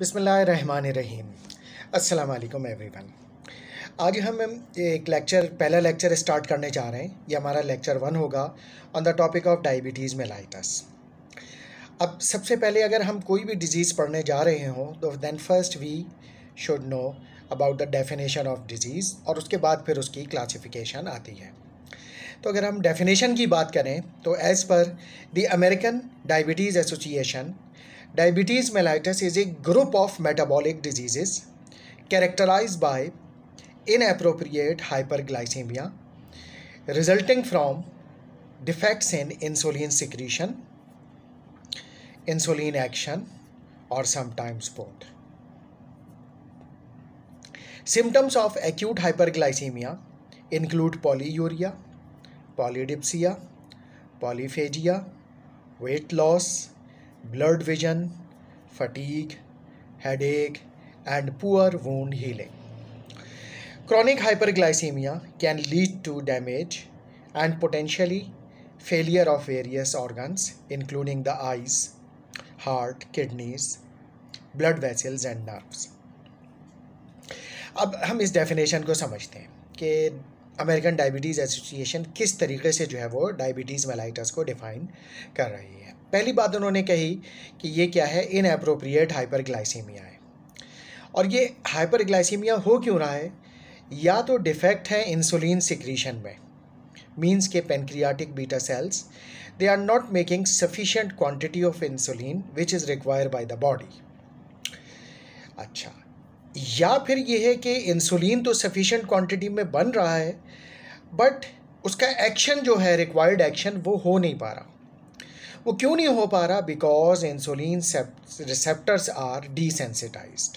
बिसमीम वालेकुम एवरीवन। आज हम एक लेक्चर, पहला लेक्चर स्टार्ट करने जा रहे हैं। ये हमारा लेक्चर वन होगा on the topic of diabetes mellitus अब सबसे पहले अगर हम कोई भी डिज़ीज़ पढ़ने जा रहे हों तो then first we should know about the definition of disease और उसके बाद फिर उसकी क्लासिफिकेशन आती है। तो अगर हम डेफिनेशन की बात करें तो as per the American diabetes association Diabetes mellitus is a group of metabolic diseases characterized by inappropriate hyperglycemia resulting from defects in insulin secretion, insulin action, or sometimes both. Symptoms of acute hyperglycemia include polyuria, polydipsia, polyphagia, weight loss, blurred vision fatigue headache and poor wound healing chronic hyperglycaemia can lead to damage and potentially failure of various organs including the eyes heart kidneys blood vessels and nerves अब हम इस definition को समझते हैं कि American diabetes association किस तरीके से जो है वो डायबिटीज़ मेलाइटस को डिफाइन कर रही है। पहली बात उन्होंने कही कि ये क्या है? इन अप्रोप्रिएट हाइपरग्लाइसीमिया है। और ये हाइपरग्लाइसीमिया हो क्यों रहा है? या तो डिफेक्ट है इंसुलिन सिक्रीशन में मीन्स के pancreatic beta cells they are not making sufficient quantity of insulin which is require by the body अच्छा या फिर ये है कि इंसुलिन तो सफिशेंट क्वांटिटी में बन रहा है बट उसका एक्शन जो है रिक्वायर्ड एक्शन वो हो नहीं पा रहा। वो क्यों नहीं हो पा रहा? Because insulin receptors are desensitize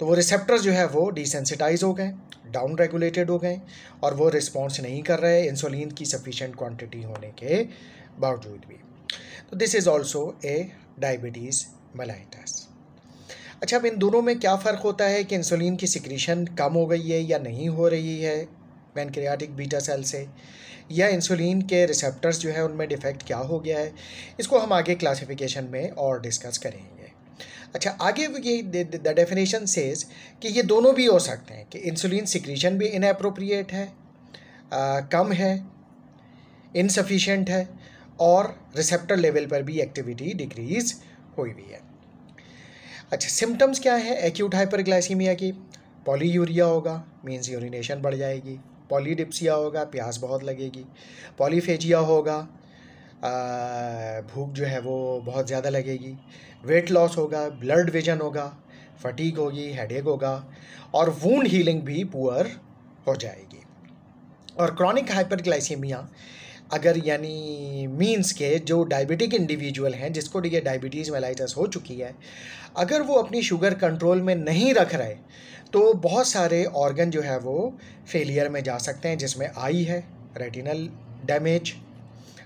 तो वो रिसेप्टर्स जो है वो डिसेंसिटाइज हो गए डाउन रेगुलेटेड हो गए, और वो रिस्पॉन्स नहीं कर रहे इंसुलिन की सफिशेंट क्वान्टिटी होने के बावजूद भी। तो this is also a diabetes mellitus अच्छा अब इन दोनों में क्या फ़र्क होता है कि इंसुलिन की सिक्रीशन कम हो गई है या नहीं हो रही है पैनक्रियाटिक बीटा सेल से? या इंसुलिन के रिसेप्टर्स जो है उनमें डिफेक्ट क्या हो गया है इसको हम आगे क्लासिफिकेशन में और डिस्कस करेंगे। अच्छा आगे ये द डेफिनेशन सेज कि ये दोनों भी हो सकते हैं कि इंसुलिन सिक्रीशन भी इनअप्रोप्रिएट है आ, कम है इनसफिशेंट है और रिसेप्टर लेवल पर भी एक्टिविटी डिक्रीज हुई हुई है। अच्छा सिम्टम्स क्या है? एक्यूट हाइपरग्लाइसीमिया की पॉलीयूरिया होगा मीन्स यूरिनेशन बढ़ जाएगी। पॉलीडिप्सिया होगा, प्यास बहुत लगेगी। पॉलीफेजिया होगा भूख जो है वो बहुत ज़्यादा लगेगी। वेट लॉस होगा, ब्लड विजन होगा फटीक होगी, हेडेक होगा, और वूंड हीलिंग भी पुअर हो जाएगी। और क्रॉनिक हाइपरग्लाइसीमिया, अगर यानी मीन्स के जो डायबिटिक इंडिविजुअल हैं, जिसको ये डायबिटीज़ मेलाइटस हो चुकी है, अगर वो अपनी शुगर कंट्रोल में नहीं रख रहे तो बहुत सारे ऑर्गन जो है वो फेलियर में जा सकते हैं, जिसमें आई है रेटिनल डैमेज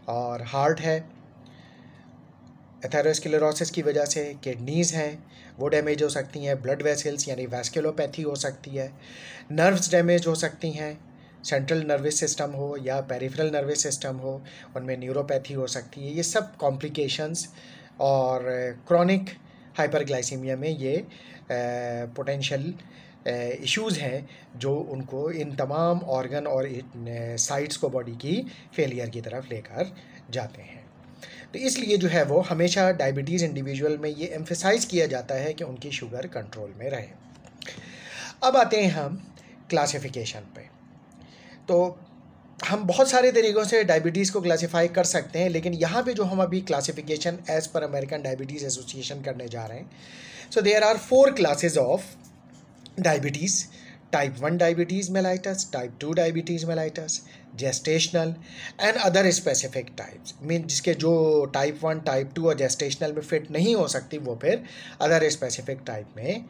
और हार्ट है एथेरोस्क्लेरोसिस की वजह से किडनीज़ हैं, वो डैमेज हो सकती हैं ब्लड वेसल्स यानी वैस्कुलोपैथी हो सकती है नर्व्स डैमेज हो सकती हैं सेंट्रल नर्वस सिस्टम हो या पेरिफेरल नर्वस सिस्टम हो, उनमें न्यूरोपैथी हो सकती है, ये सब कॉम्प्लिकेशंस और क्रॉनिक हाइपरग्लाइसीमिया में ये पोटेंशियल इश्यूज़ हैं जो उनको इन तमाम ऑर्गन और साइट्स को बॉडी की फेलियर की तरफ़ लेकर जाते हैं। तो इसलिए जो है वो हमेशा डायबिटीज़ इंडिविजुअल में ये एम्फेसाइज किया जाता है कि उनकी शुगर कंट्रोल में रहे। अब आते हैं हम क्लासिफिकेशन पे। तो हम बहुत सारे तरीक़ों से डायबिटीज़ को क्लासीफाई कर सकते हैं, लेकिन यहाँ पे जो हम अभी classification as per American diabetes association करने जा रहे हैं so there are four classes of diabetes type one diabetes mellitus type two diabetes mellitus gestational and other specific types mean जिसके जो टाइप वन टाइप टू और gestational में fit नहीं हो सकती, वो फिर अदर स्पेसिफिक टाइप में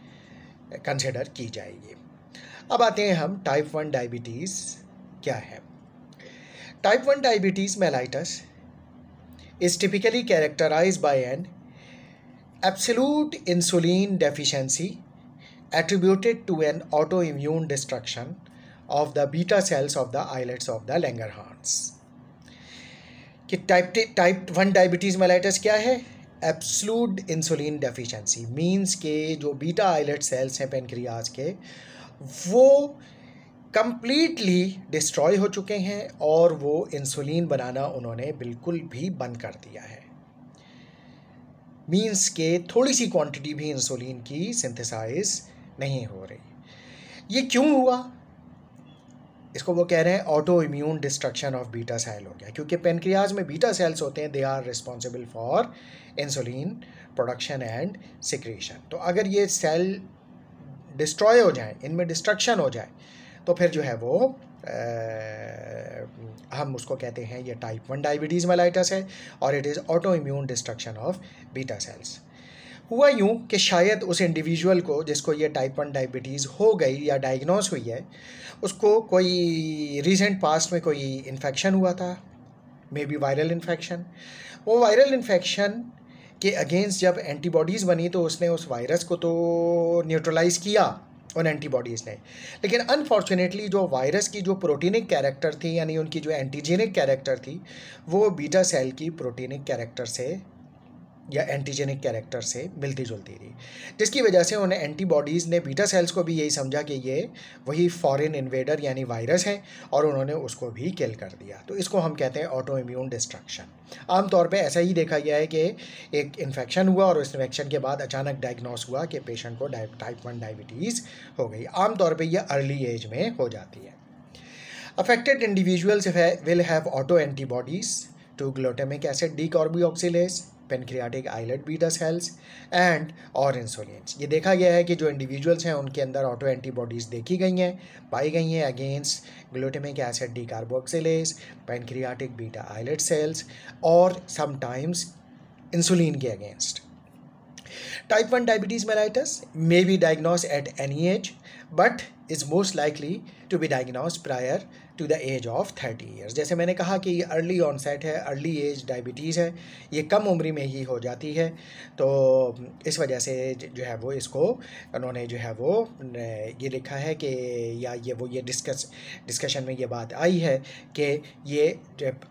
कंसिडर की जाएगी। अब आते हैं हम टाइप वन डायबिटीज़ क्या है? Type one diabetes mellitus is typically characterize by an absolute insulin deficiency attributed to an autoimmune destruction of the beta cells of the islets of the Langerhans कि type type one diabetes mellitus क्या है? Absolute insulin deficiency means के जो beta islet cells हैं pancreas के, वो completely destroy हो चुके हैं और वो इंसुलिन बनाना उन्होंने बिल्कुल भी बंद कर दिया है। मींस के थोड़ी सी क्वांटिटी भी इंसुलिन की सिंथेसाइज नहीं हो रही। ये क्यों हुआ? इसको वो कह रहे हैं autoimmune destruction of beta cell हो गया क्योंकि पेनक्रियाज में बीटा सेल्स होते हैं they are responsible for insulin production and secretion तो अगर ये सेल डिस्ट्रॉय हो जाए इनमें डिस्ट्रक्शन हो जाए तो फिर जो है वो आ, हम उसको कहते हैं ये टाइप वन डायबिटीज़ मेलाइटस है और it is autoimmune destruction of beta cells हुआ यूँ कि शायद उस इंडिविजुअल को जिसको ये टाइप वन डायबिटीज़ हो गई या डायग्नोस हुई है, उसको कोई रिसेंट पास्ट में कोई इन्फेक्शन हुआ था मे बी वायरल इन्फेक्शन वो वायरल इन्फेक्शन के अगेंस्ट जब एंटीबॉडीज़ बनी तो उसने उस वायरस को तो न्यूट्रलाइज़ किया उन एंटीबॉडीज़ ने। लेकिन अनफॉर्चुनेटली जो वायरस की जो प्रोटीनिक कैरेक्टर थी, यानी उनकी जो एंटीजेनिक कैरेक्टर थी, वो बीटा सेल की प्रोटीनिक कैरेक्टर से या एंटीजेनिक कैरेक्टर से मिलती जुलती थी जिसकी वजह से उन्हें एंटीबॉडीज़ ने बीटा सेल्स को भी यही समझा कि ये वही फॉरेन इन्वेडर यानी वायरस है और उन्होंने उसको भी किल कर दिया। तो इसको हम कहते हैं ऑटो इम्यून डिस्ट्रक्शन आमतौर पर ऐसा ही देखा गया है कि एक इन्फेक्शन हुआ और उस इन्फेक्शन के बाद अचानक डायग्नोस हुआ कि पेशेंट को टाइप वन डायबिटीज़ हो गई। आमतौर पर यह अर्ली एज में हो जाती है। Affected individuals will have autoantibodies to glutamic acid decarboxylase pancreatic islet beta cells and और इंसुलिन्स ये देखा गया है कि जो इंडिविजुअल्स हैं, उनके अंदर ऑटो एंटीबॉडीज़ देखी गई हैं, पाई गई हैं against glutamic acid decarboxylase pancreatic beta islet cells और समटाइम्स इंसुलिन के against type one diabetes mellitus may be diagnose at any age but is most likely to be diagnose prior to the age of thirty years जैसे मैंने कहा कि ये early onset है early age diabetes है, ये कम उम्र में ही हो जाती है। तो इस वजह से जो है वो इसको उन्होंने जो है वो ये लिखा है कि या ये वो ये डिस्कस डिस्कशन में ये बात आई है कि ये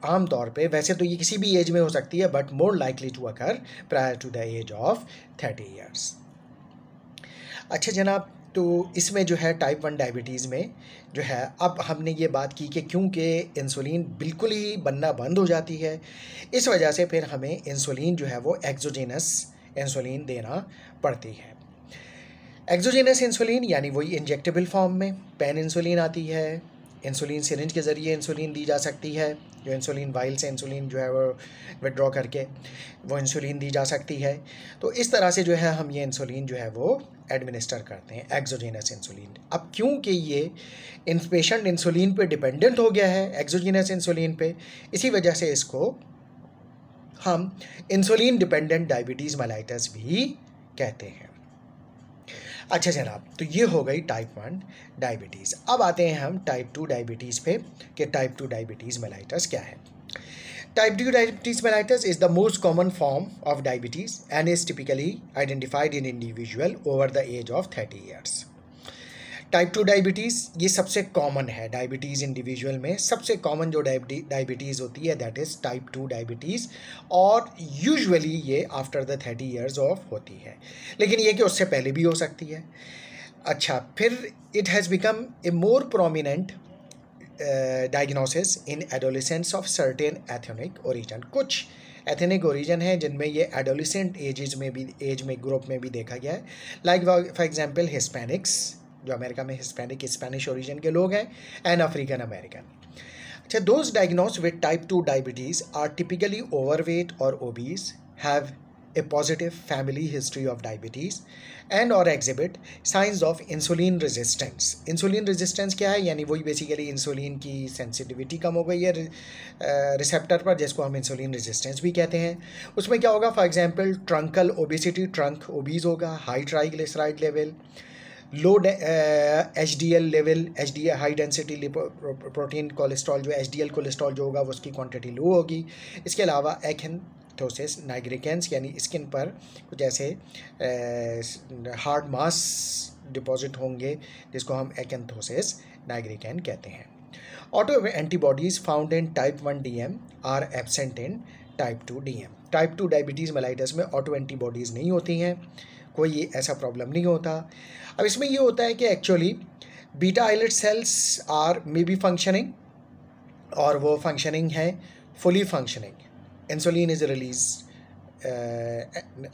आम तौर पे, वैसे तो ये किसी भी एज में हो सकती है but more likely to occur prior to the age of thirty years अच्छा जनाब तो इसमें जो है टाइप वन डायबिटीज़ में जो है, अब हमने ये बात की कि क्योंकि इंसुलिन बिल्कुल ही बनना बंद हो जाती है, इस वजह से फिर हमें इंसुलिन जो है वो एक्जोजेनस इंसुलिन देना पड़ती है। एक्जोजेनस इंसुलिन यानी वही इंजेक्टेबल फॉर्म में पेन इंसुलिन आती है इंसुलिन सिरिंज के ज़रिए इंसुलिन दी जा सकती है। जो इंसुलिन वाइल से इंसुलिन जो है वो विड्रॉ करके वो इंसुलिन दी जा सकती है। तो इस तरह से जो है हम ये इंसुलिन जो है वो एडमिनिस्टर करते हैं एक्जोजीनस इंसुलिन अब क्योंकि ये इन पेशेंट इंसुलिन पे डिपेंडेंट हो गया है एक्जोजीनस इंसुलिन पे, इसी वजह से इसको हम इंसुलिन डिपेंडेंट डायबिटीज़ मलाइटस भी कहते हैं। अच्छा जनाब तो ये हो गई टाइप वन डायबिटीज़ अब आते हैं हम टाइप टू डायबिटीज़ पे कि टाइप टू डायबिटीज़ मेलाइटस क्या है। Type two diabetes mellitus is the most common form of diabetes and is typically identified in individual over the age of thirty years type two diabetes ये सबसे common है diabetes individual में। सबसे common जो diabetes होती है that is type two diabetes और usually ये after the thirty years of होती है। लेकिन ये कि उससे पहले भी हो सकती है। अच्छा फिर it has become a more prominent diagnosis in adolescence of certain ethnic origin कुछ एथनिक ओरिजन है जिनमें ये एडोलिसेंट एजेस में भी एज में ग्रुप में भी देखा गया है। लाइक फॉर एग्जांपल हिस्पैनिक्स जो अमेरिका में हिस्पैनिक, स्पेनिश ओरिजिन के लोग हैं एंड अफ्रीकन अमेरिकन अच्छा those diagnose with type two diabetes are typically overweight और obese have a positive family history of diabetes and और exhibit signs of insulin resistance insulin resistance क्या है? यानी वही बेसिकली इंसुलिन की सेंसिटिविटी कम हो गई है रिसेप्टर पर, जिसको हम इंसुलिन रेजिस्टेंस भी कहते हैं। उसमें क्या होगा? For example truncal obesity trunk obese होगा high triglyceride level low H D L level H D high density protein cholesterol जो एच डी एल कोलेस्ट्रॉल जो होगा उसकी क्वांटिटी लो होगी। इसके अलावा एखेंथोसिस नाइग्रिकेंस यानी स्किन पर कुछ ऐसे हार्ड मास डिपॉजिट होंगे, जिसको हम एकेंथोसिस नाइग्रिकैन कहते हैं। Auto antibodies found in type one D M are absent in type two D M type two diabetes mellitus में ऑटो एंटीबॉडीज़ नहीं होती हैं। कोई ऐसा प्रॉब्लम नहीं होता। अब इसमें ये होता है कि actually beta islet cells are may be functioning और वो फंक्शनिंग है fully functioning insulin is release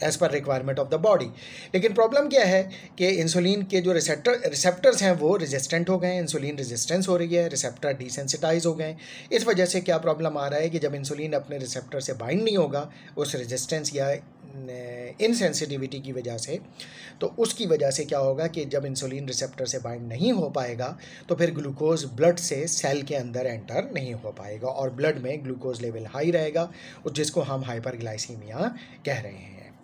as per requirement of the body लेकिन प्रॉब्लम क्या है कि इंसुलिन के जो रिसेप्टर रिसेप्टर्स हैं वो रेजिस्टेंट हो गए इंसुलिन रेजिस्टेंस हो रही है रिसेप्टर डिसेंसिटाइज हो गए। इस वजह से क्या प्रॉब्लम आ रहा है कि जब इंसुलिन अपने रिसेप्टर से बाइंड नहीं होगा, उस रेजिस्टेंस या इनसेंसिटिविटी की वजह से तो उसकी वजह से क्या होगा कि जब इंसुलिन रिसेप्टर से बाइंड नहीं हो पाएगा तो फिर ग्लूकोज ब्लड से सेल के अंदर एंटर नहीं हो पाएगा और ब्लड में ग्लूकोज लेवल हाई रहेगा और जिसको हम हाइपरग्लाइसीमिया कह रहे हैं।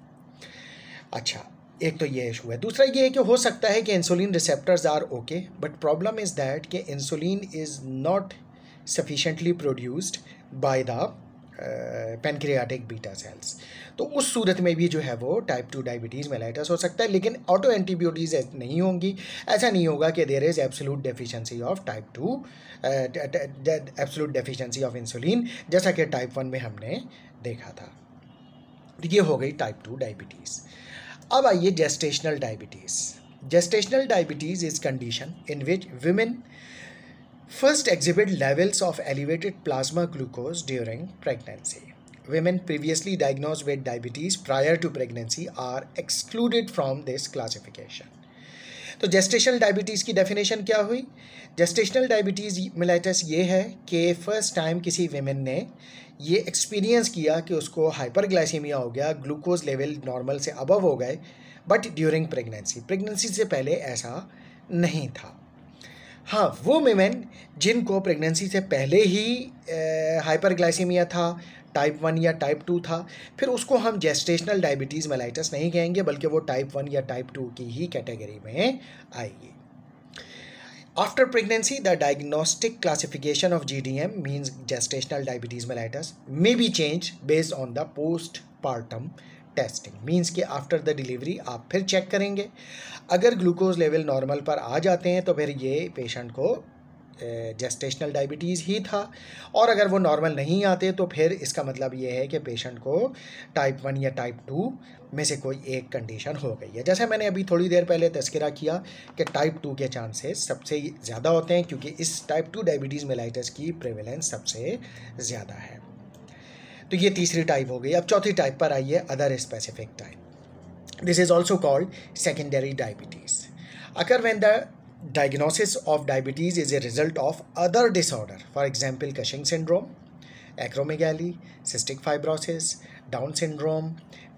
अच्छा एक तो ये इशू है। दूसरा ये है कि हो सकता है कि insulin receptors are okay but problem is that कि insulin is not sufficiently produced by the pancreatic beta cells तो उस सूरत में भी जो है वो टाइप टू डायबिटीज़ मेलाइटस हो सकता है, लेकिन ऑटो एंटीबॉडीज़ नहीं होंगी। ऐसा नहीं होगा कि there is absolute deficiency of type two absolute deficiency of insulin जैसा कि टाइप वन में हमने देखा था। तो ये हो गई टाइप टू डायबिटीज़ अब आइए gestational diabetes gestational diabetes is condition in which women First, exhibit levels of elevated plasma glucose during pregnancy. Women previously diagnosed with diabetes prior to pregnancy are excluded from this classification. तो gestational diabetes की definition क्या हुई gestational diabetes mellitus ये है कि first time किसी women ने ये एक्सपीरियंस किया कि उसको हाइपरग्लाइसीमिया हो गया ग्लूकोज लेवल नॉर्मल से अबव हो गए बट ड्यूरिंग प्रेगनेंसी प्रेगनेंसी से पहले ऐसा नहीं था हाँ वो मेमेन जिनको प्रेगनेंसी से पहले ही हाइपरग्लाइसीमिया था टाइप वन या टाइप टू था, फिर उसको हम जेस्टेशनल डायबिटीज़ मेलाइटस नहीं कहेंगे, बल्कि वो टाइप वन या टाइप टू की ही कैटेगरी में आएगी। After pregnancy the diagnostic classification of G D M means gestational diabetes mellitus may be change based on the postpartum testing means कि आफ्टर द डिलीवरी आप फिर चेक करेंगे। अगर ग्लूकोज लेवल नॉर्मल पर आ जाते हैं तो फिर ये पेशेंट को जेस्टेशनल डायबिटीज़ ही था। और अगर वो नॉर्मल नहीं आते तो फिर इसका मतलब ये है कि पेशेंट को टाइप वन या टाइप टू में से कोई एक कंडीशन हो गई है। जैसे मैंने अभी थोड़ी देर पहले तस्करा किया कि टाइप टू के चांसेस सबसे ज़्यादा होते हैं, क्योंकि इस टाइप टू डायबिटीज़ मेलाइटस की प्रेवलेंस सबसे ज़्यादा है। तो ये तीसरी टाइप हो गई। अब चौथी टाइप पर आई है other specific type this is also called secondary diabetes अगर when the diagnosis of diabetes is a result of other disorder for example Cushing syndrome acromegaly cystic fibrosis Down syndrome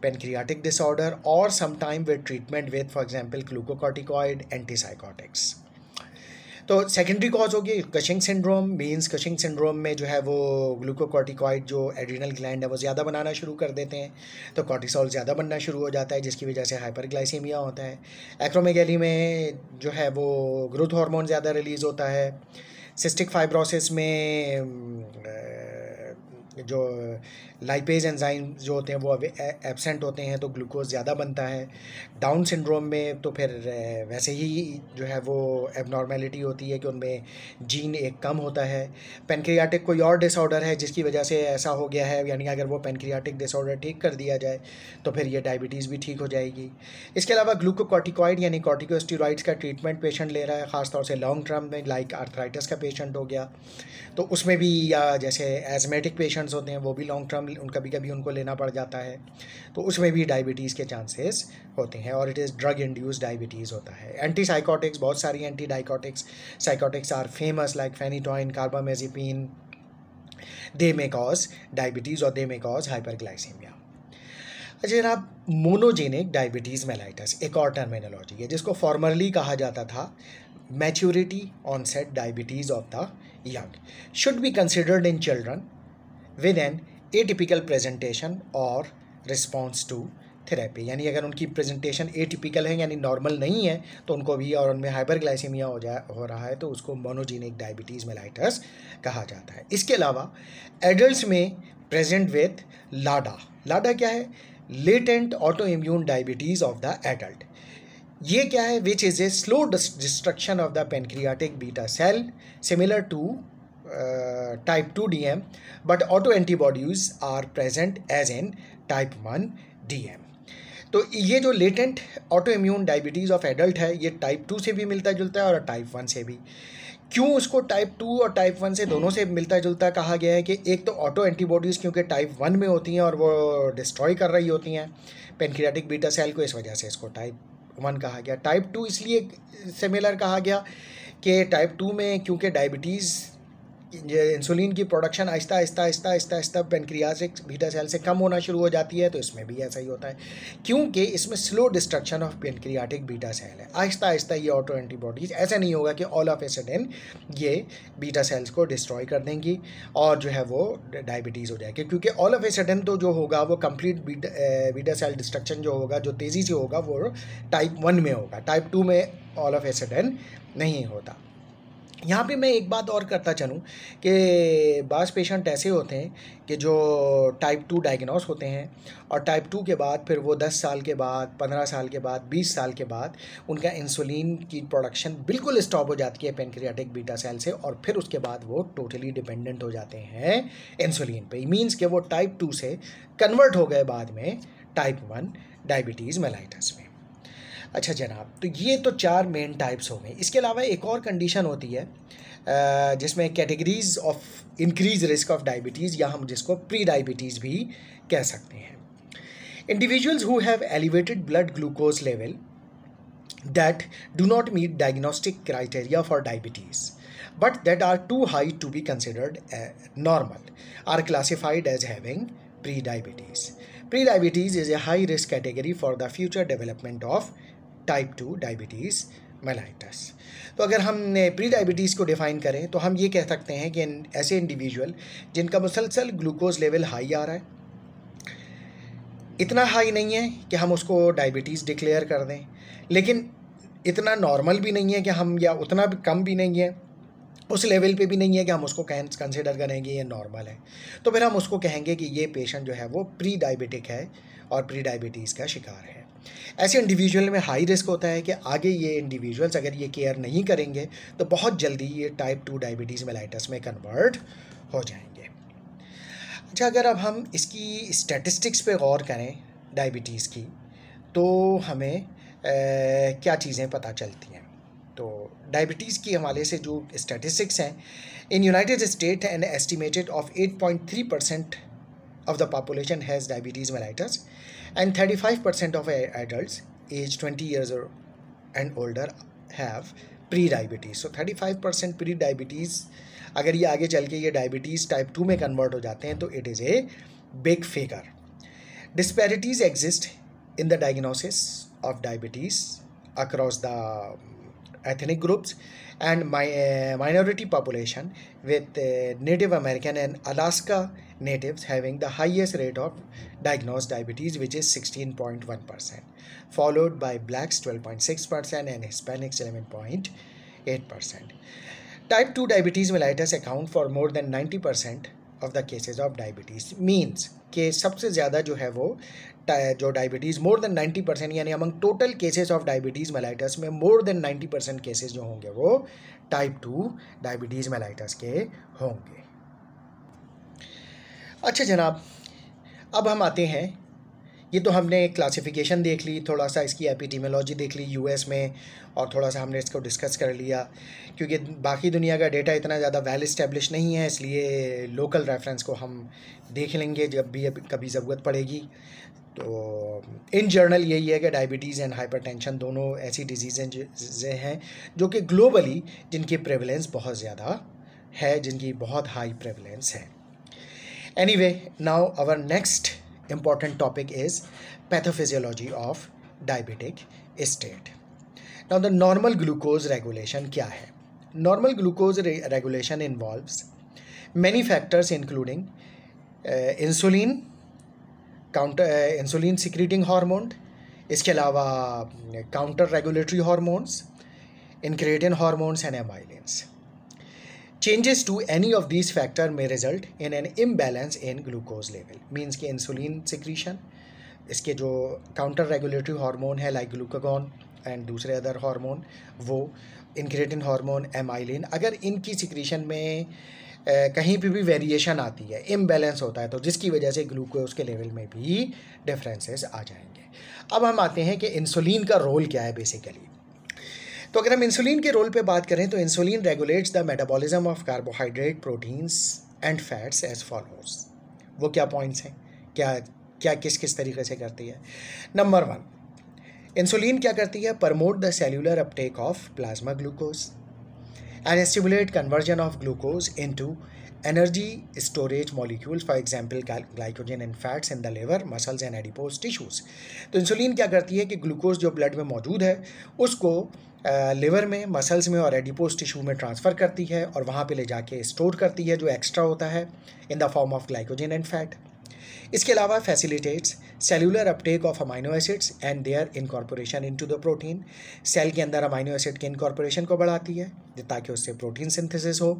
pancreatic disorder और sometime with treatment with for example glucocorticoid antipsychotics तो secondary cause होगी Cushing syndrome means Cushing syndrome में जो है वो glucocorticoid जो adrenal gland है, वो ज़्यादा बनाना शुरू कर देते हैं। तो कॉर्टिसोल ज़्यादा बनना शुरू हो जाता है, जिसकी वजह से हाइपरग्लाइसीमिया होता है। एक्रोमेगैली में जो है वो ग्रोथ हार्मोन ज़्यादा रिलीज़ होता है। सिस्टिक फाइब्रोसिस में जो लाइपेज एंजाइम जो होते हैं, वो एबसेंट होते हैं तो ग्लूकोज ज़्यादा बनता है। डाउन सिंड्रोम में तो फिर वैसे ही जो है वो एबनॉर्मेलिटी होती है कि उनमें जीन एक कम होता है। पेनक्रियाटिक कोई और डिसऑर्डर है, जिसकी वजह से ऐसा हो गया है, यानी अगर वो पेनक्रियाटिक डिसऑर्डर ठीक कर दिया जाए तो फिर ये डायबिटीज़ भी ठीक हो जाएगी। इसके अलावा ग्लूकोकॉर्टिकॉइड यानी कॉर्टिकोस्टीरॉइड्स का ट्रीटमेंट पेशेंट ले रहा है, ख़ासतौर से लॉन्ग टर्म में लाइक आर्थराइटिस का पेशेंट हो गया। तो उसमें भी, या जैसे एजमेटिक पेशेंट्स होते हैं, वो भी लॉन्ग टर्म उन कभी कभी उनको लेना पड़ जाता है तो उसमें भी डायबिटीज़ के चांसेस होते हैं और it is drug induce diabetes होता है। एंटी साइकोटिक्स बहुत सारी anti डाइकोटिक्स psychotics are famous like phenytoin carbamazepine they may cause diabetes और दे मे कॉज हाइपरग्लाइसीमिया अच्छा जनाब मोनोजेनिक डायबिटीज़ मेलाइटस एक और टर्मिनोलॉजी है, जिसको फॉर्मरली कहा जाता था maturity onset diabetes of the young should be considered in children with an atypical presentation और रिस्पॉन्स टू थेरेपी। यानी अगर उनकी प्रेजेंटेशन ए टिपिकल है, यानी नॉर्मल नहीं है तो उनको भी और उनमें हाइपरग्लाइसीमिया हो जाए हो रहा है तो उसको मोनोजीनिक डायबिटीज़ मेलाइटस कहा जाता है। इसके अलावा एडल्ट में प्रेजेंट विथ लाडा। लाडा क्या है? Latent auto immune diabetes of the adult ये क्या है? Which is a slow destruction of the pancreatic beta cell similar to type 2 DM, but autoantibodies are present as in type 1 DM. तो ये जो latent auto immune diabetes of adult है ये type two से भी मिलता जुलता है और टाइप वन से भी। क्यों उसको टाइप टू और टाइप वन से दोनों से मिलता जुलता कहा गया है कि एक तो ऑटो एंटीबॉडीज़ क्योंकि टाइप वन में होती हैं और वो डिस्ट्रॉय कर रही होती हैं। पेनक्रियाटिक बीटा सेल को इस वजह से इसको टाइप वन कहा गया। टाइप टू इसलिए सिमिलर कहा गया कि टाइप टू में क्योंकि डायबिटीज़ इंसुलिन की प्रोडक्शन आहिस्ता आहिस्ता आहिस्ता आहिस्ता आहिस्ता पेनक्रियासिक बीटा सेल से कम होना शुरू हो जाती है तो इसमें भी ऐसा ही होता है। क्योंकि इसमें slow destruction of pancreatic beta cell है। आहिस्ता आहिस्ता ये ऑटो एंटीबॉडीज़ ऐसा नहीं होगा कि ऑल ऑफ़ ए सडन ये बीटा सेल्स को डिस्ट्रॉय कर देंगी और जो है वो डायबिटीज़ हो जाएगी। क्योंकि ऑल ऑफ़ ए सडन तो जो होगा, वो कंप्लीट बीटा सेल डिस्ट्रक्शन जो होगा, जो तेज़ी से होगा, वो टाइप वन में होगा। टाइप टू में ऑल ऑफ़ ए सडन नहीं होता। यहाँ पे मैं एक बात और करता चलूँ कि बास पेशेंट ऐसे होते हैं कि जो टाइप टू डायग्नोस होते हैं और टाइप टू के बाद फिर वो दस साल के बाद, पंद्रह साल के बाद, बीस साल के बाद उनका इंसुलिन की प्रोडक्शन बिल्कुल स्टॉप हो जाती है पेनक्रियाटिक बीटा सेल से और फिर उसके बाद वो टोटली डिपेंडेंट हो जाते हैं इंसुलिन पे। मीन्स कि वो टाइप टू से कन्वर्ट हो गए बाद में टाइप वन डायबिटीज़ मेलाइटस में। अच्छा जनाब तो ये तो चार मेन टाइप्स हो गए इसके अलावा एक और कंडीशन होती है जिसमें categories of increase risk of diabetes या हम जिसको प्री डायबिटीज़ भी कह सकते हैं individuals who have elevated blood glucose level that do not meet diagnostic criteria for diabetes but that are too high to be considered uh, normal are classified as having pre-diabetes. Pre-diabetes is a high risk category for the future development of type two diabetes mellitus तो अगर हम prediabetes को define करें तो हम ये कह सकते हैं कि ऐसे इंडिविजुअल जिनका मुसलसल ग्लूकोज लेवल हाई आ रहा है। इतना हाई नहीं है कि हम उसको डायबिटीज़ डिक्लेयर कर दें, लेकिन इतना नॉर्मल भी नहीं है कि हम, या उतना भी कम भी नहीं है, उस लेवल पे भी नहीं है कि हम उसको कैंस कंसिडर करेंगे ये नॉर्मल है। तो फिर हम उसको कहेंगे कि ये पेशेंट जो है वो प्री डायबिटिक है और प्री डायबिटीज़ का शिकार है। ऐसे इंडिविजुअल में हाई रिस्क होता है कि आगे ये इंडिविजुअल्स अगर ये केयर नहीं करेंगे तो बहुत जल्दी ये टाइप टू डायबिटीज़ मेलाइटस में कन्वर्ट हो जाएँगे। अच्छा अगर अब हम इसकी स्टैटिस्टिक्स पे गौर करें डायबिटीज़ की तो हमें आ, क्या चीज़ें पता चलती हैं? तो डायबिटीज़ के हवाले से जो स्टैटिस्टिक्स हैं in United State an estimated of 8.3 percent of the population has diabetes mellitus. And 35% of adults aged 20 years or, and older have pre-diabetes. So 35% pre-diabetes, अगर ये आगे चल के ये डायबिटीज़ टाइप टू में कन्वर्ट हो जाते हैं तो it is a big figure disparities exist in the diagnosis of diabetes across the ethnic groups and my uh, minority population with uh, Native American and Alaska natives having the highest rate of diagnosed diabetes which is 16.1% followed by blacks 12.6% and Hispanics 11.8%. Type 2 diabetes mellitus account for more than 90% of the cases of diabetes means कि सबसे ज़्यादा जो है वो जो diabetes more than ninety percent यानी among total cases of diabetes mellitus में more than ninety percent cases जो होंगे वो टाइप टू डायबिटीज़ मेलाइटस के होंगे। अच्छा जनाब, अब हम आते हैं ये तो हमने क्लासिफिकेशन देख ली, थोड़ा सा इसकी एपिटीमोलॉजी देख ली यूएस में, और थोड़ा सा हमने इसको डिस्कस कर लिया। क्योंकि बाकी दुनिया का डेटा इतना ज़्यादा वेल इस्टेब्लिश नहीं है, इसलिए लोकल रेफरेंस को हम देख लेंगे जब भी कभी ज़रूरत पड़ेगी। तो इन जर्नल यही है कि डायबिटीज़ एंड हाइपरटेंशन दोनों ऐसी डिजीज़ें हैं, जो कि ग्लोबली जिनकी प्रेवलेंस बहुत ज़्यादा है, जिनकी बहुत हाई प्रेवलेंस है। Anyway now our next important topic is pathophysiology of diabetic state. Now the normal glucose regulation क्या है? Normal glucose re regulation involves many factors including uh, insulin, uh, insulin secreting hormone, इसके अलावा counter regulatory hormones incretin hormones and amylins. Changes to any of these factor may result in an imbalance in glucose level. Means कि insulin secretion, इसके जो counter regulatory hormone है like glucagon and दूसरे other hormone वो incretin hormone amylin अगर इनकी secretion में कहीं पे भी वेरिएशन आती है इम्बेलेंस होता है तो जिसकी वजह से ग्लूकोज के लेवल में भी डिफरेंसेस आ जाएँगे अब हम आते हैं कि इंसुलिन का रोल क्या है बेसिकली तो अगर हम इंसुलिन के रोल पे बात करें तो insulin regulates the metabolism of carbohydrate proteins and fats as follows वो क्या पॉइंट्स हैं? क्या क्या, किस किस तरीके से करती है? नंबर वन इंसुलिन क्या करती है? Promote the cellular uptake of plasma glucose and stimulate conversion of glucose into energy storage molecules, for example glycogen and fats in the liver, muscles and adipose tissues. तो insulin क्या करती है कि glucose जो blood में मौजूद है, उसको लिवर में मसल्स में और एडिपोज टिश्यू में ट्रांसफ़र करती है और वहाँ पे ले जाके स्टोर करती है जो एक्स्ट्रा होता है in the form of glycogen and fat इसके अलावा facilitates cellular uptake of amino acids and their incorporation into the protein cell के अंदर अमाइनो एसिड के इनकॉर्पोरेशन को बढ़ाती है, ताकि उससे प्रोटीन सिंथेसिस हो।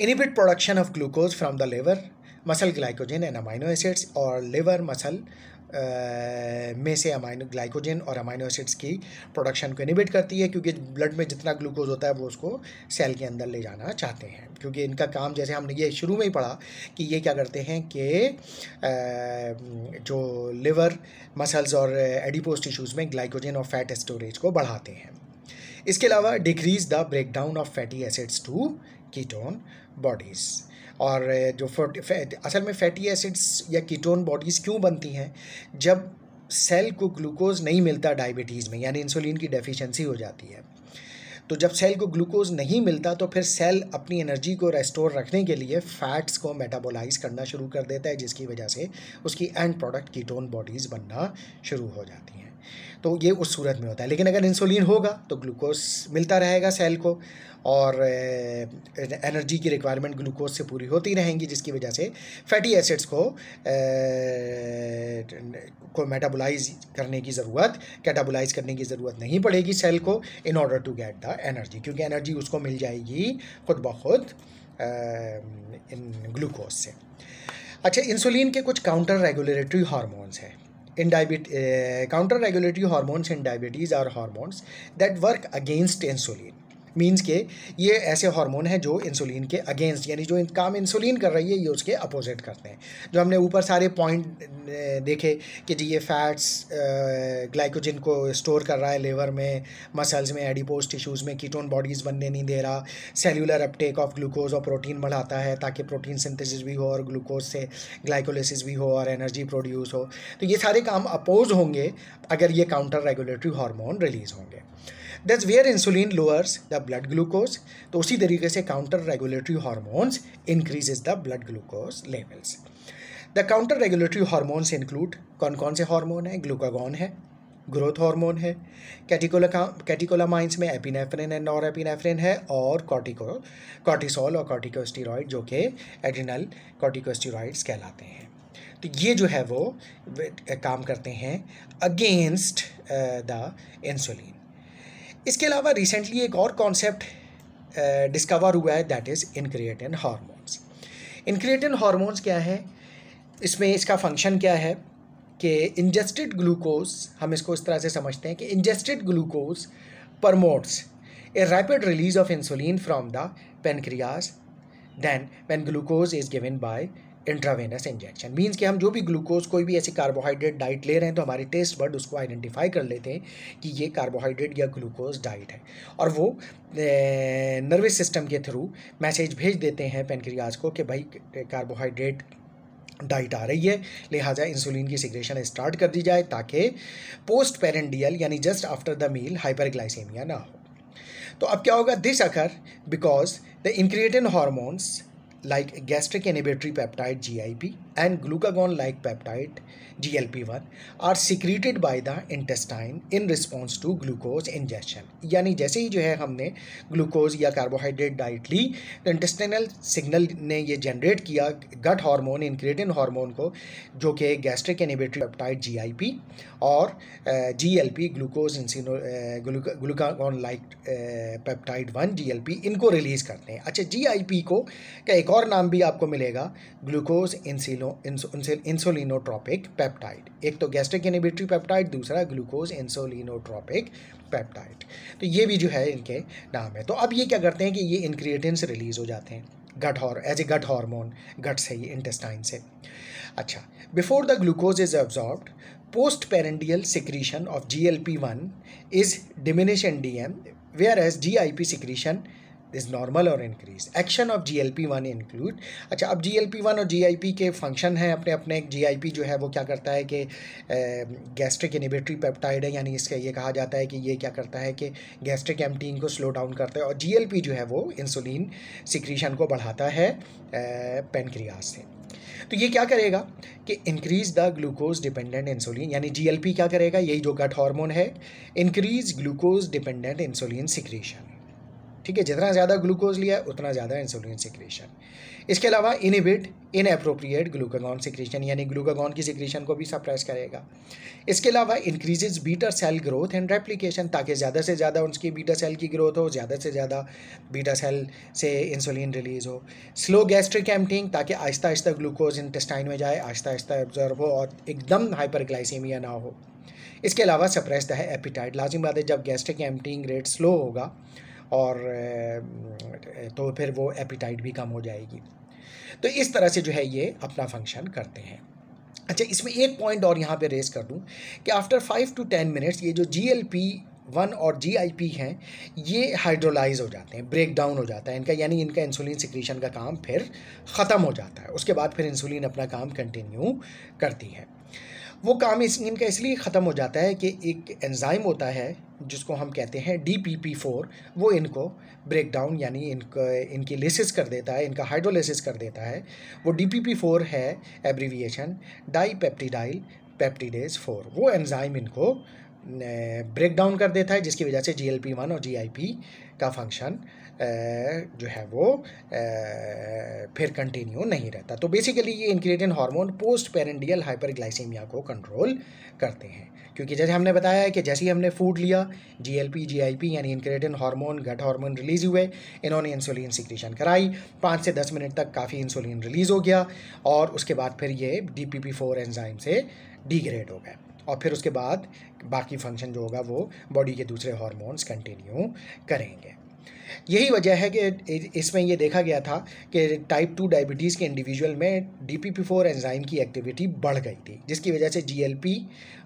Inhibit production of glucose from the liver muscle glycogen and amino acids और लिवर मसल में से अमाइनो ग्लाइकोजन और अमाइनो एसिड्स की प्रोडक्शन को इनिबिट करती है, क्योंकि ब्लड में जितना ग्लूकोज होता है, वो उसको सेल के अंदर ले जाना चाहते हैं। क्योंकि इनका काम, जैसे हमने ये शुरू में ही पढ़ा कि ये क्या करते हैं कि जो लिवर मसल्स और एडिपोज टिश्यूज़ में ग्लाइकोजन और फैट स्टोरेज को बढ़ाते हैं। इसके अलावा decrease the breakdown of fatty acids to ketone bodies और जो असल में फैटी एसिड्स या कीटोन बॉडीज़ क्यों बनती हैं? जब सेल को ग्लूकोज नहीं मिलता डायबिटीज़ में, यानी इंसुलिन की डेफिशिएंसी हो जाती है तो जब सेल को ग्लूकोज नहीं मिलता तो फिर सेल अपनी एनर्जी को रेस्टोर रखने के लिए फैट्स को मेटाबोलाइज करना शुरू कर देता है, जिसकी वजह से उसकी एंड प्रोडक्ट कीटोन बॉडीज़ बनना शुरू हो जाती हैं। तो ये उस सूरत में होता है। लेकिन अगर इंसुलिन होगा तो ग्लूकोज मिलता रहेगा सेल को और एनर्जी की रिक्वायरमेंट ग्लूकोज से पूरी होती रहेंगी, जिसकी वजह से फैटी एसिड्स को को मेटाबोलाइज करने की ज़रूरत कैटाबोलाइज करने की ज़रूरत नहीं पड़ेगी सेल को in order to get the energy क्योंकि एनर्जी उसको मिल जाएगी खुद ब खुद ग्लूकोज से। अच्छा इंसुलिन के कुछ काउंटर रेगुलेटरी हार्मोन्स हैं। In diabetes uh, counter regulatory hormones in diabetes are hormones that work against insulin means के ये ऐसे हार्मोन हैं जो इंसुलिन के अगेंस्ट यानी जो काम इंसुलिन कर रही है, ये उसके अपोजिट करते हैं। जो हमने ऊपर सारे पॉइंट देखे कि जी ये फैट्स ग्लाइकोजन को स्टोर कर रहा है लेवर में मसल्स में एडिपोज टिश्यूज़ में कीटोन बॉडीज़ बनने नहीं दे रहा। सेल्यूलर अपटेक ऑफ़ ग्लूकोज और प्रोटीन बढ़ाता है ताकि प्रोटीन सिंथेसिस भी हो और ग्लूकोज से ग्लाइकोलिसिस भी हो और एनर्जी प्रोड्यूस हो। तो ये सारे काम अपोज होंगे अगर ये काउंटर रेगुलेटरी हार्मोन रिलीज़ होंगे। That's where insulin lowers the blood glucose तो उसी तरीके से counter regulatory hormones increases the blood glucose levels the counter regulatory hormones include कौन कौन से हार्मोन है? ग्लूकागॉन है ग्रोथ हार्मोन है कैटिकोला कैटिकोलामाइंस में एपिनेफ्रिन एंड नॉर एपिनेफ्रिन है, और कॉर्टिको कॉर्टिसोल और कॉर्टिकोस्टीरॉइड जो कि एड्रिनल कॉर्टिकोस्टीरॉइड्स कहलाते हैं। तो ये जो है वो काम करते हैं अगेंस्ट द इंसुलिन इसके अलावा रिसेंटली एक और कॉन्सेप्ट डिस्कवर हुआ है that is incretin hormones incretin hormones क्या है? इसमें इसका फ़ंक्शन क्या है? कि इंजेस्टेड ग्लूकोज हम इसको इस तरह से समझते हैं कि ingested glucose promotes a rapid release of insulin from the pancreas than when glucose is given by intravenous injection means कि हम जो भी ग्लूकोज कोई भी ऐसी कार्बोहाइड्रेट डाइट ले रहे हैं तो हमारे टेस्ट बर्ड उसको आइडेंटिफाई कर लेते हैं कि ये कार्बोहाइड्रेट या ग्लूकोज डाइट है। और वो नर्वस सिस्टम के थ्रू मैसेज भेज देते हैं पेनक्रियाज को कि भाई कार्बोहाइड्रेट डाइट आ रही है, लिहाजा इंसुलिन की सिग्रेशन स्टार्ट कर दी जाए ताकि पोस्ट पेरेंडियल यानी just after the meal hyperglycaemia ना हो। तो अब क्या होगा? This occur because the incretin hormones like gastric inhibitory peptide GIP and glucagon like peptide GLP-1 are secreted by the intestine in response to glucose ingestion. यानी जैसे ही जो है हमने ग्लूकोज या कार्बोहाइड्रेट डाइट ली तो इंटेस्टाइनल सिग्नल ने ये जनरेट किया गट हार्मोन इंक्रेटिन हार्मोन को, जो कि गैस्ट्रिक इनहिबिटरी पेप्टाइड जीआईपी और GLP glucose इंसिनो glucagon like peptide one GLP इनको रिलीज़ करते हैं। अच्छा जीआईपी को, का एक और नाम भी आपको मिलेगा ग्लूकोज इंसिलो इंसुलिनोट्रोपिक पेप्टाइड एक तो गैस्ट्रिक इनिबिटरी पेप्टाइड दूसरा ग्लूकोज इंसोलिनोट्रोपिक पेप्टाइड तो ये भी जो है इनके नाम है। तो अब ये क्या करते हैं कि ये इनक्रिएटेंस रिलीज़ हो जाते हैं। Gut horror as a gut hormone gut से ही इंटेस्टाइन से। अच्छा before the glucose is absorbed post prandial secretion of G L P one is diminish in D M whereas G I P secretion is normal और increase action of G L P one include अच्छा अब G L P one और G I P के function हैं, अपने अपने जी I P जो है वो क्या करता है कि गैस्ट्रिक इनिबिटरी पेप्टाइड है, यानी इसका ये कहा जाता है कि ये क्या करता है कि गैस्ट्रिक एम्पटिंग को स्लो डाउन करता है और जी एल पी जो है वो इंसुलिन सिक्रीशन को बढ़ाता है पेनक्रियाज से। तो ये क्या करेगा कि increase the glucose dependent insulin यानी जीएलपी क्या करेगा? यही जो गट हार्मोन है increase glucose dependent insulin secretion ठीक है, जितना ज़्यादा ग्लूकोज लिया है, उतना ज़्यादा इंसुलिन सिक्रीशन इसके अलावा inhibit inappropriate glucagon secretion यानी ग्लूकागॉन की सिक्रीशन को भी सप्रेस करेगा. इसके अलावा increases beta cell growth and replication ताकि ज़्यादा से ज़्यादा उनकी बीटा सेल की ग्रोथ हो, ज़्यादा से ज़्यादा बीटा सेल से इंसुलिन रिलीज़ हो. स्लो गैस्ट्रिक एम्पटिंग ताकि आहिस्ता आहिस्ता ग्लूकोज इंटेस्टाइन में जाए, आहिस्ता आहिस्ता ऑब्ज़र्व हो और एकदम हाइपरग्लाइसीमिया ना हो. इसके अलावा सप्रेस है एपिटाइट लाजिम बात है, जब गैस्ट्रिक एम्पटिंग रेट स्लो होगा और तो फिर वो एपिटाइट भी कम हो जाएगी। तो इस तरह से जो है ये अपना फ़ंक्शन करते हैं। अच्छा इसमें एक पॉइंट और यहाँ पे रेस कर दूँ कि after five to ten minutes ये जो जी एल पी वन और जी आई पी हैं, ये हाइड्रोलाइज हो जाते हैं ब्रेक डाउन हो जाता है। इनका यानी इनका इंसुलिन सिक्रीशन का काम फिर ख़त्म हो जाता है। उसके बाद फिर इंसुलिन अपना काम कंटिन्यू करती है। वो काम इस इनका इसलिए ख़त्म हो जाता है कि एक एंजाइम होता है, जिसको हम कहते हैं डी पी पी फोर वो इनको ब्रेक डाउन यानी इनको, इनकी लेसिस कर देता है, इनका हाइड्रोलेसिस कर देता है। वो डी पी पी फोर है abbreviation dipeptidyl peptidase four वो एंजाइम इनको ब्रेक डाउन कर देता है, जिसकी वजह से जी एल पी वन और जी आई पी का फ़ंक्शन जो है वो फिर कंटिन्यू नहीं रहता। तो बेसिकली ये incretin hormone post prandial hyperglycemia को कंट्रोल करते हैं। क्योंकि जैसे हमने बताया है कि जैसे ही हमने फ़ूड लिया जीएलपी जीआईपी यानी incretin hormone gut hormone release हुए, इन्होंने इंसुलिन सिक्रीशन कराई। पाँच से दस मिनट तक काफ़ी इंसुलिन रिलीज़ हो गया और उसके बाद फिर ये D P P four enzyme से डिग्रेड हो गए। और फिर उसके बाद बाकी फ़ंक्शन जो होगा वो बॉडी के दूसरे हार्मोन्स कंटिन्यू करेंगे। यही वजह है कि इसमें यह देखा गया था कि टाइप टू डायबिटीज़ के इंडिविजुअल में D P P four enzyme की एक्टिविटी बढ़ गई थी, जिसकी वजह से जी एल पी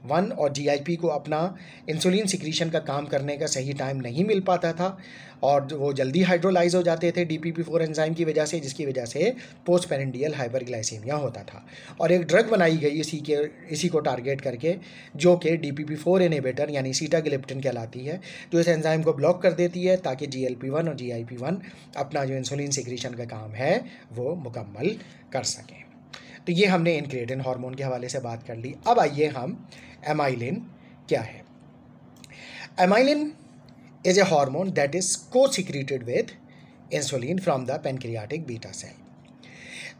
वन और जी आई पी को अपना इंसुलिन सिक्रीशन का काम करने का सही टाइम नहीं मिल पाता था। और वो जल्दी हाइड्रोलाइज हो जाते थे D P P four enzyme की वजह से, जिसकी वजह से पोस्ट पेरेंडियल हाइपरग्लाइसीमिया होता था। और एक ड्रग बनाई गई इसी के, इसी को टारगेट करके, जो कि D P P four inhibitor यानी सीटा गिलिप्टिन कहलाती है, जो इस एंजाइम को ब्लॉक कर देती है ताकि जी एल पी वन और जी आई पी वन अपना जो इंसुलिन सिक्रीशन का काम है, वो मुकम्मल कर सकें। तो ये हमने इनक्रेडिन हार्मोन के हवाले से बात कर ली। अब आइए हम एमाइलिन क्या है? Amylin is a hormone that is co secreted with insulin from the pancreatic beta cell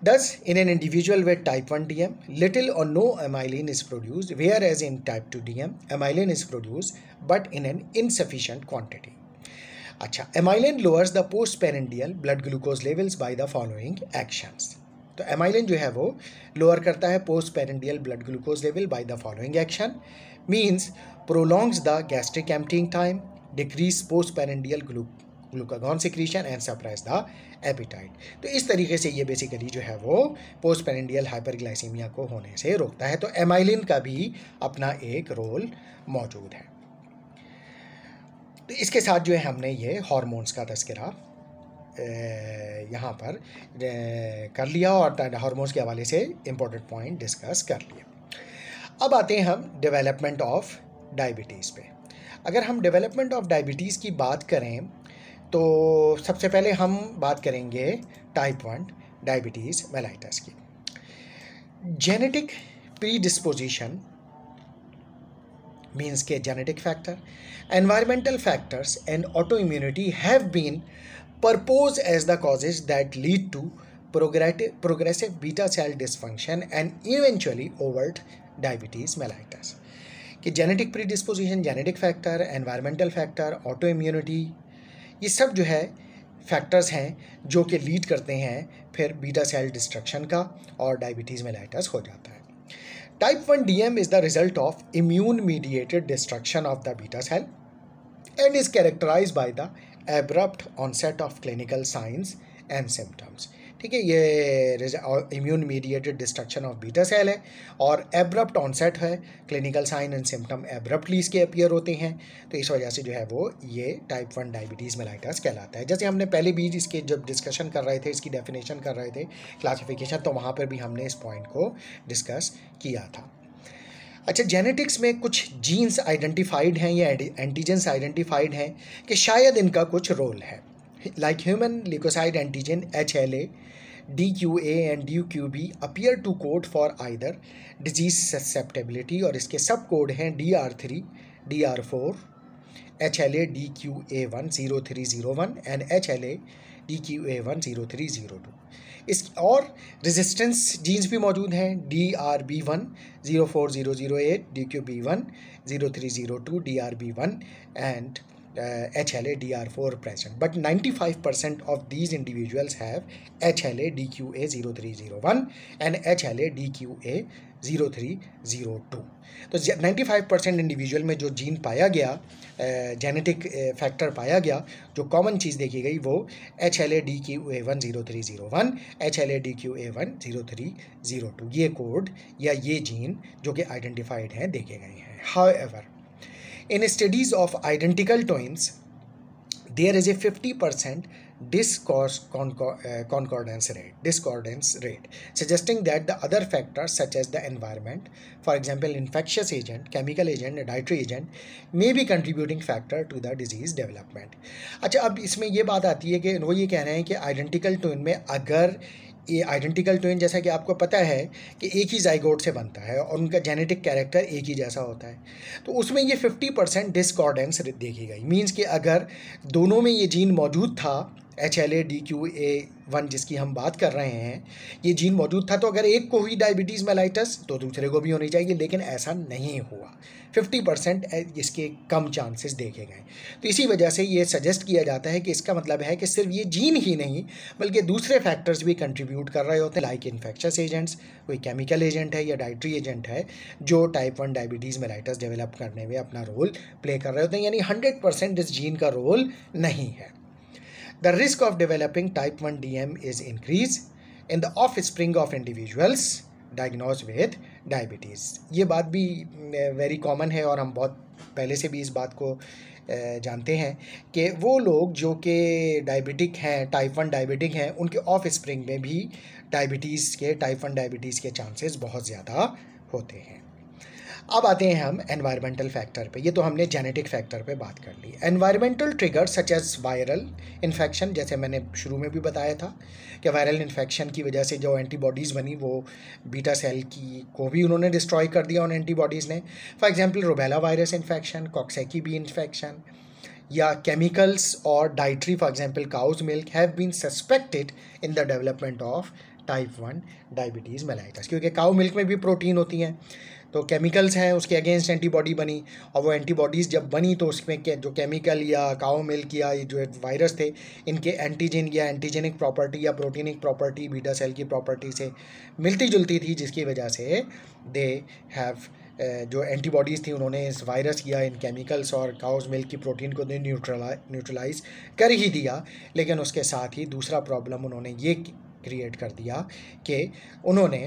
thus in an individual with type one D M little or no amylin is produce whereas in type two D M amylin is produce but in an insufficient quantity अच्छा amylin lowers the post prandial blood glucose levels by the following actions तो amylin जो है वो lower करता है post prandial blood glucose level by the following action means prolongs the gastric emptying time decrease post prandial glucagon secretion and suppress the appetite तो इस तरीके से ये बेसिकली जो है वो पोस्ट पेरेंडियल हाइपरग्लाइसीमिया को होने से रोकता है। तो एमाइलिन का भी अपना एक रोल मौजूद है। तो इसके साथ जो है हमने ये हार्मोन्स का तस्करा यहाँ पर कर लिया और हार्मोन्स के हवाले से इम्पोर्टेंट पॉइंट डिस्कस कर लिए। अब आते हैं हम डेवलपमेंट ऑफ़ डायबिटीज़ पे। अगर हम डेवलपमेंट ऑफ़ डायबिटीज़ की बात करें तो सबसे पहले हम बात करेंगे टाइप वन डायबिटीज़ मेलाइटस की। जेनेटिक प्री डिस्पोजिशन मीन्स के genetic factor environmental factors and auto immunity have been purpose as the causes that lead to progressive beta cell dysfunction and eventually overt diabetes mellitus कि genetic predisposition genetic factor environmental factor auto immunity ये सब जो है factors हैं जो कि lead करते हैं फिर बीटा सेल डिस्ट्रक्शन का और डायबिटीज़ मेलाइटस हो जाता है। Type one D M is the result of immune mediated destruction of the beta cell and is characterise by the abrupt onset of clinical signs and symptoms ठीक है, ये immune mediated destruction of beta cell है और abrupt onset है। Clinical sign and symptom abruptly इसके appear होते हैं। तो इस वजह से जो है वो ये टाइप वन डायबिटीज़ मेलाइटस कहलाता है। जैसे हमने पहले भी इसके जब डिस्कशन कर रहे थे, इसकी डेफिनेशन कर रहे थे क्लासिफिकेशन तो वहाँ पर भी हमने इस पॉइंट को डिस्कस किया था। अच्छा जेनेटिक्स में कुछ जीन्स आइडेंटिफाइड हैं या एंटीजेंस आइडेंटिफाइड हैं कि शायद इनका कुछ रोल है। Like human leucocyte antigen H L A DQA and DQB appear to code for either disease susceptibility और इसके सब कोड हैं DR3, DR4, HLA DQA1 0301 and HLA DQA1 0302 इस और रेजिस्टेंस जीन्स भी मौजूद हैं D R B one zero four zero zero eight D Q B one zero three zero two D R B one and HLA DR4 present but 95% of these individuals have HLA DQA 0301 and HLA DQA 0302 तो 95 percent individual में जो gene पाया गया genetic uh, factor uh, पाया गया जो common चीज़ देखी गई वो H L A D Q A one zero three zero one H L A D Q A one zero three zero two ये कोड या ये जीन जो कि आइडेंटिफाइड हैं देखे गए हैं. However in studies of identical twins there is a fifty percent discord concordance rate discordance rate suggesting that the other factors such as the environment for example infectious agent chemical agent dietary agent may be contributing factor to the disease development अच्छा अब इसमें यह बात आती है कि वो ये कह रहे हैं कि आइडेंटिकल टोन में अगर ये आइडेंटिकल ट्विन जैसा कि आपको पता है कि एक ही जाइगोड से बनता है और उनका जेनेटिक कैरेक्टर एक ही जैसा होता है। तो उसमें ये फिफ्टी परसेंट डिस्कॉर्डेंस देखी गई। मीन्स कि अगर दोनों में ये जीन मौजूद था H L A D Q A one जिसकी हम बात कर रहे हैं, ये जीन मौजूद था तो अगर एक को हुई डायबिटीज़ मेलाइटस तो दूसरे को भी होनी चाहिए, लेकिन ऐसा नहीं हुआ। फिफ्टी परसेंट इसके कम चांसेस देखे गए। तो इसी वजह से ये सजेस्ट किया जाता है कि इसका मतलब है कि सिर्फ़ ये जीन ही नहीं, बल्कि दूसरे फैक्टर्स भी कंट्रीब्यूट कर रहे होते हैं लाइक इन्फेक्शस एजेंट्स कोई केमिकल एजेंट है या डाइट्री एजेंट है, जो type one diabetes mellitus develop करने में अपना रोल प्ले कर रहे होते हैं, यानी हंड्रेड इस जीन का रोल नहीं है। The risk of developing type 1 DM is increased in the offspring of individuals diagnosed with diabetes ये बात भी वेरी कॉमन है और हम बहुत पहले से भी इस बात को जानते हैं कि वो लोग जो कि डायबिटिक हैं टाइप वन डायबिटिक हैं, उनके ऑफ़ स्प्रिंग में भी डायबिटीज़ के टाइप वन डायबिटीज़ के चांसेस बहुत ज़्यादा होते हैं। अब आते हैं हम एनवायरमेंटल फैक्टर पे। ये तो हमने जेनेटिक फैक्टर पे बात कर ली। Environmental trigger such as viral infection जैसे मैंने शुरू में भी बताया था कि वायरल इन्फेक्शन की वजह से जो एंटीबॉडीज़ बनी, वो बीटा सेल की, को भी उन्होंने डिस्ट्रॉय कर दिया उन एंटीबॉडीज़ ने। For example rubella virus infection coxsackie B infection या केमिकल्स और dietary for example cow's milk have been suspected in the development of type one diabetes mellitus क्योंकि काउ मिल्क में भी प्रोटीन होती हैं। तो केमिकल्स हैं, उसके अगेंस्ट एंटीबॉडी बनी और वो एंटीबॉडीज़ जब बनी तो उसमें के जो केमिकल या काओ मिल्क या जो वायरस थे, इनके एंटीजन या एंटीजेनिक प्रॉपर्टी या प्रोटीनिक प्रॉपर्टी बीटा सेल की प्रॉपर्टी से मिलती जुलती थी, जिसकी वजह से दे हैव जो एंटीबॉडीज़ थी, उन्होंने इस वायरस या इन केमिकल्स और काउज मिल्क की प्रोटीन को न्यूट्रला न्यूट्रलाइज कर ही दिया। लेकिन उसके साथ ही दूसरा प्रॉब्लम उन्होंने ये क्रिएट कर दिया कि उन्होंने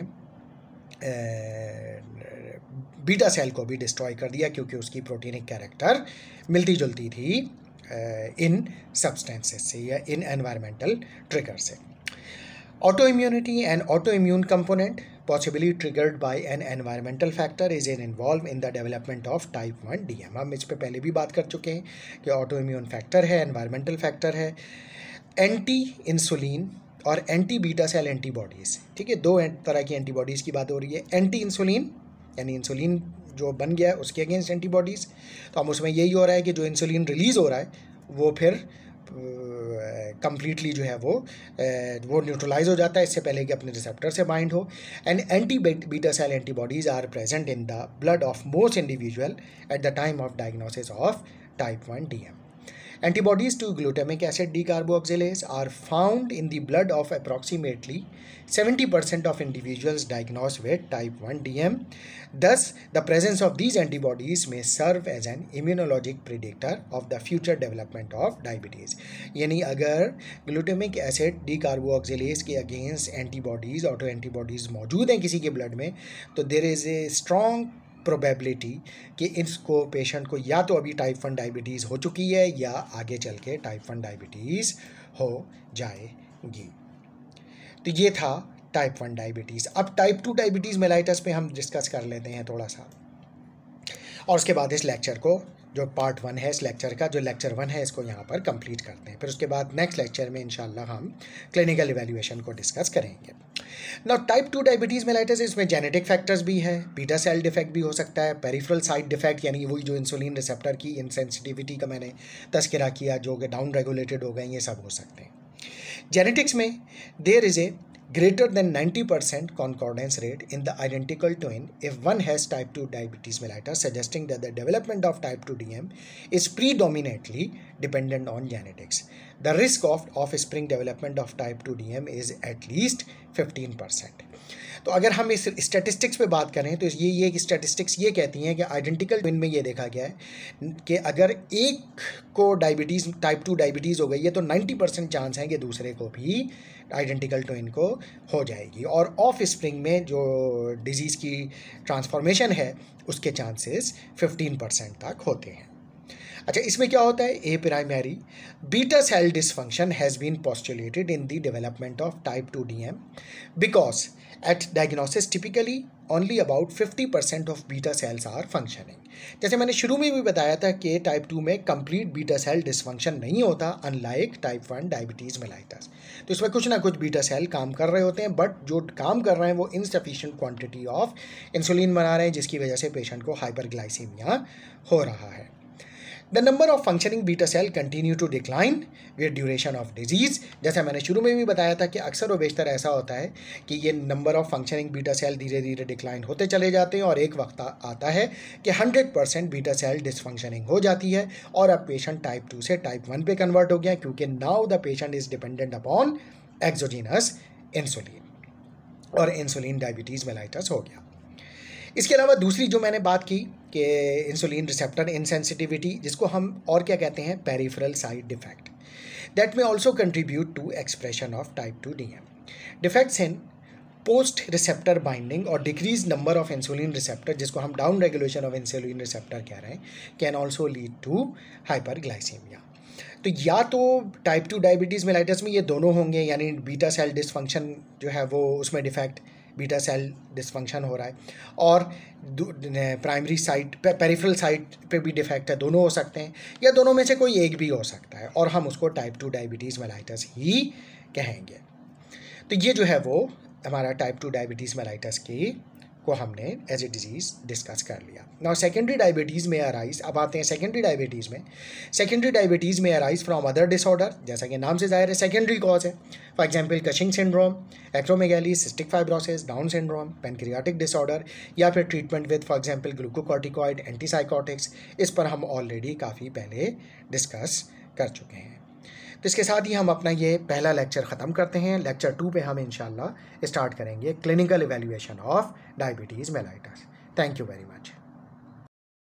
बीटा सेल को भी डिस्ट्रॉय कर दिया क्योंकि उसकी प्रोटीनिक कैरेक्टर मिलती जुलती थी इन सब्सटेंसेस से या इन एनवायरमेंटल ट्रिगर से। Auto immunity and auto immune component possibly triggered by an environmental factor is an involve in the development of type one D M हम इस पर पहले भी बात कर चुके हैं कि ऑटो इम्यून फैक्टर है एनवायरमेंटल फैक्टर है। एंटी इंसुलिन और एंटी बीटा सेल एंटीबॉडीज़ ठीक है, दो तरह की एंटीबॉडीज़ की बात हो रही है। एंटी इंसुलिन यानी इंसुलिन जो बन गया है, उसके अगेंस्ट एंटीबॉडीज़ तो हम उसमें यही हो रहा है कि जो इंसुलिन रिलीज़ हो रहा है, वो फिर कम्प्लीटली जो है वो वो न्यूट्रलाइज हो जाता है। इससे पहले कि अपने रिसेप्टर से बाइंड हो। And anti beta cell antibodies are present in the blood of most individual at the time of diagnosis of type one D M antibodies to glutamic acid de carbo carboxylase are found in the blood of approximately 70% percent of individuals diagnose with type one D M thus the presence of these antibodies may serve as an immunologic predictor of the future development of diabetes यानी अगर glutamic acid de carbo carboxylase के against antibodies auto antibodies मौजूद हैं किसी के blood में तो there is a strong probability कि इसको पेशेंट को या तो अभी टाइप वन डायबिटीज़ हो चुकी है या आगे चल के टाइप वन डायबिटीज़ हो जाएगी। तो ये था टाइप वन डायबिटीज़ अब टाइप टू डायबिटीज़ मेलाइटस पे हम डिस्कस कर लेते हैं थोड़ा सा। और उसके बाद इस लेक्चर को जो पार्ट वन है इस लेक्चर का, जो लेक्चर वन है, इसको यहाँ पर कंप्लीट करते हैं। फिर उसके बाद नेक्स्ट लेक्चर में इंशाल्लाह हम क्लिनिकल इवेल्युएशन को डिस्कस करेंगे। ना टाइप टू डायबिटीज़ मेलाइटिस इसमें जेनेटिक फैक्टर्स भी है बीटा सेल डिफेक्ट भी हो सकता है पेरिफेरल साइड डिफेक्ट यानी वही जो इंसुलिन रिसेप्टर की इनसेंसिटिविटी का मैंने तस्करा किया, जो कि डाउन रेगुलेटेड हो गए, ये सब हो सकते हैं। जेनेटिक्स में there is a greater than 90% concordance rate in the identical twin if one has type 2 diabetes mellitus suggesting that the development of type 2 DM is predominantly dependent on genetics. The risk of offspring development of type 2 DM is at least 15%. तो अगर हम इस statistics पे बात करें तो ये ये स्टैटिस्टिक्स ये कहती हैं कि आइडेंटिकल ट्विन में ये देखा गया है कि अगर एक को डायबिटीज़ टाइप टू डायबिटीज़ हो गई है तो 90 परसेंट चांस है कि दूसरे को भी आइडेंटिकल ट्विन को हो जाएगी। और ऑफ़ स्प्रिंग में जो डिज़ीज़ की ट्रांसफॉर्मेशन है, उसके चांसेस 15 परसेंट तक होते हैं। अच्छा इसमें क्या होता है? A primary beta cell dysfunction has been postulated in the development of type two D M because at diagnosis typically only about fifty percent of beta cells are functioning जैसे मैंने शुरू में भी बताया था कि टाइप टू में complete beta cell dysfunction नहीं होता unlike type one diabetes mellitus तो इसमें कुछ ना कुछ बीटा सेल काम कर रहे होते हैं बट जो काम कर रहे हैं वो इनसफिशियंट क्वांटिटी ऑफ़ इंसुलिन बना रहे हैं, जिसकी वजह से पेशेंट को हाइपरग्लाइसीमिया हो रहा है। The number of functioning beta cell continue to decline with duration of disease जैसे मैंने शुरू में भी बताया था कि अक्सर व बेशतर ऐसा होता है कि ये number of functioning beta cell धीरे धीरे डिक्लाइन होते चले जाते हैं और एक वक्त आता है कि hundred percent beta cell dysfunctioning हो जाती है और अब पेशेंट टाइप टू से टाइप वन पे कन्वर्ट हो गया क्योंकि now the patient is dependent upon exogenous insulin और इंसुलिन डायबिटीज़ मेलाइटस हो गया। इसके अलावा दूसरी जो मैंने बात की कि इंसुलिन रिसेप्टर इनसेंसिटिविटी जिसको हम और क्या कहते हैं? Peripheral site defect that may also contribute to expression of type two D M defects in post receptor binding और decrease number of insulin receptor जिसको हम down regulation of insulin receptor कह रहे हैं can also lead to hyperglycemia तो या तो type two diabetes mellitus में ये दोनों होंगे, यानी बीटा सेल डिसफंक्शन जो है वो उसमें डिफेक्ट बीटा सेल डिसफंक्शन हो रहा है और प्राइमरी साइट पेरिफेरल साइट पे भी डिफेक्ट है, दोनों हो सकते हैं, या दोनों में से कोई एक भी हो सकता है, और हम उसको टाइप टू डायबिटीज़ मेलाइटस ही कहेंगे। तो ये जो है वो हमारा टाइप टू डायबिटीज़ मेलाइटस की को हमने एज ए डिज़ीज़ डिस्कस कर लिया। ना सेकेंडरी डायबिटीज़ में अराइज अब आते हैं सेकेंडरी डायबिटीज़ में। सेकेंडरी डायबिटीज़ में अराइज फ्रॉम अदर डिसऑर्डर जैसा कि नाम से ज़ाहिर है सेकेंडरी कॉज है। For example Cushing syndrome acromegaly cystic fibrosis Down syndrome pancreatic disorder या फिर treatment with for example glucocorticoid antipsychotics इस पर हम ऑलरेडी काफ़ी पहले डिस्कस कर चुके हैं। तो इसके साथ ही हम अपना ये पहला लेक्चर ख़त्म करते हैं। लेक्चर टू पे हम इंशाल्लाह स्टार्ट करेंगे clinical evaluation of diabetes mellitus thank you very much